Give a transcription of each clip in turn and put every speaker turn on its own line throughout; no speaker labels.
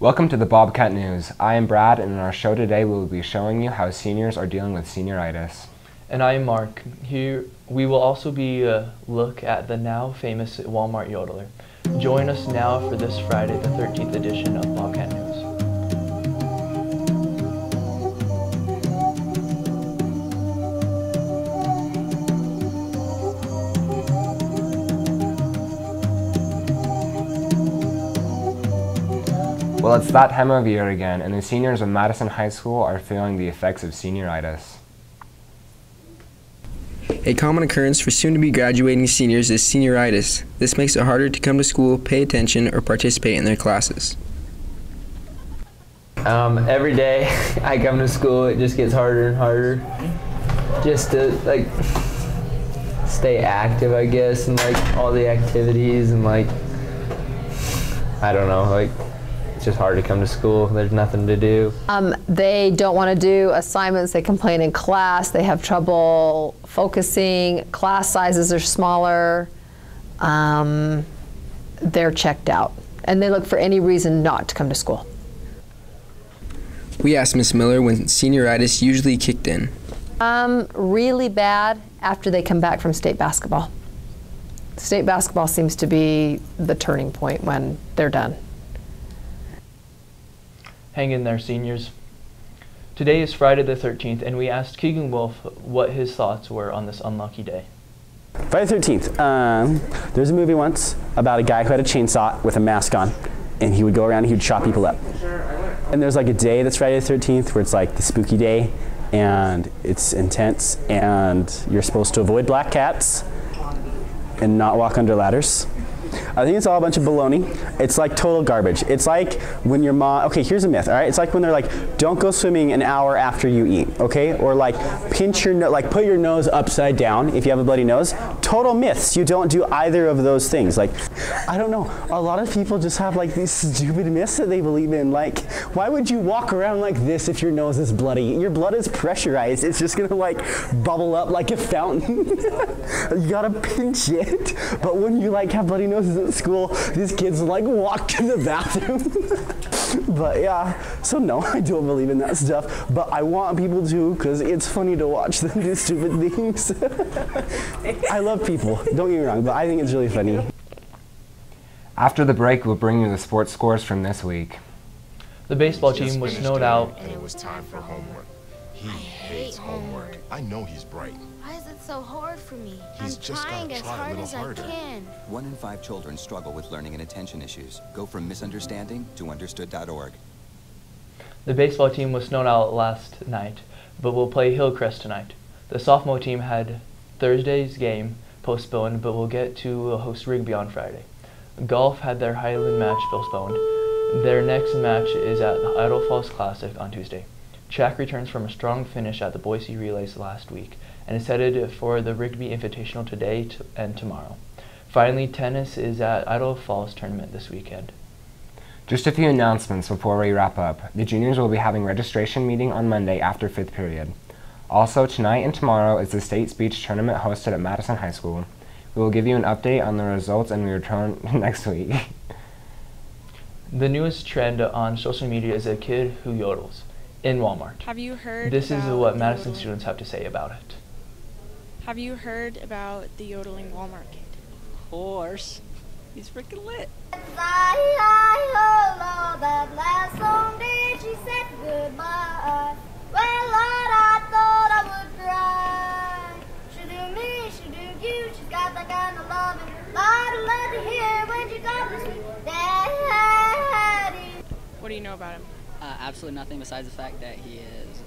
Welcome to the Bobcat News. I am Brad, and in our show today, we will be showing you how seniors are dealing with senioritis.
And I am Mark. Here we will also be a look at the now famous Walmart yodeler. Join us now for this Friday, the 13th edition of Bobcat News.
Well, it's that time of year again, and the seniors of Madison High School are feeling the effects of senioritis.
A common occurrence for soon to be graduating seniors is senioritis. This makes it harder to come to school, pay attention, or participate in their classes.
Um, every day I come to school, it just gets harder and harder just to like stay active, I guess, and like all the activities and like I don't know, like it's just hard to come to school. There's nothing to do.
Um, they don't want to do assignments. They complain in class. They have trouble focusing. Class sizes are smaller. Um, they're checked out. And they look for any reason not to come to school.
We asked Miss Miller when senioritis usually kicked in.
Um, really bad after they come back from state basketball. State basketball seems to be the turning point when they're done.
Hang in there, seniors. Today is Friday the 13th, and we asked Keegan Wolf what his thoughts were on this unlucky day.
Friday the 13th. Um, there was a movie once about a guy who had a chainsaw with a mask on, and he would go around and he would chop people up. And there's like a day that's Friday the 13th where it's like the spooky day, and it's intense, and you're supposed to avoid black cats and not walk under ladders. I think it's all a bunch of baloney. It's like total garbage. It's like when your mom, okay, here's a myth, all right? It's like when they're like, don't go swimming an hour after you eat, okay? Or like pinch your, no like put your nose upside down if you have a bloody nose. Total myths. You don't do either of those things. Like, I don't know. A lot of people just have like these stupid myths that they believe in. Like, why would you walk around like this if your nose is bloody? Your blood is pressurized. It's just gonna like bubble up like a fountain. you gotta pinch it. But when you like have bloody noses at school, these kids like walk to the bathroom. but yeah, so no, I don't believe in that stuff. But I want people to because it's funny to watch them do stupid things. I love people, don't get me wrong, but I think it's really funny.
After the break, we'll bring you the sports scores from this week.
The baseball team was snowed out.
And it was time for homework. He hates homework. I know he's bright.
Why is it so hard for me?
He's
I'm
just
trying
gotta
as
try a little
as
harder.
I can.
One in five children struggle with learning and attention issues. Go from misunderstanding to understood.org.
The baseball team was snowed out last night, but will play Hillcrest tonight. The sophomore team had Thursday's game postponed, but will get to host Rigby on Friday. Golf had their Highland match postponed. Their next match is at the Idaho Falls Classic on Tuesday. Track returns from a strong finish at the Boise Relays last week and is headed for the Rigby Invitational today t- and tomorrow. Finally, tennis is at Idaho Falls tournament this weekend.
Just a few announcements before we wrap up. The juniors will be having registration meeting on Monday after fifth period. Also, tonight and tomorrow is the state speech tournament hosted at Madison High School. We will give you an update on the results and we return next week.
The newest trend on social media is a kid who yodels in Walmart.
Have you heard
This is what Madison
yodeling-
students have to say about it.
Have you heard about the yodeling Walmart kid?
Of course. He's freaking lit.
that last song did she said goodbye. Well, Lord, I thought I would cry. She do me, she do you, she's got that kind of love. Lord, I love to hear when she calls me daddy.
What do you know about him?
Uh, absolutely nothing besides the fact that he is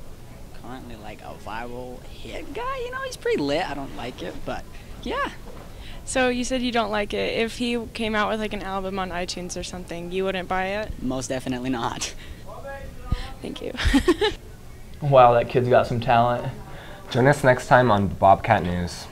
currently like a viral hit guy. You know, he's pretty lit. I don't like it, but yeah.
So you said you don't like it. If he came out with like an album on iTunes or something, you wouldn't buy it?
Most definitely not.
Thank you.
Wow, that kid's got some talent.
Join us next time on Bobcat News.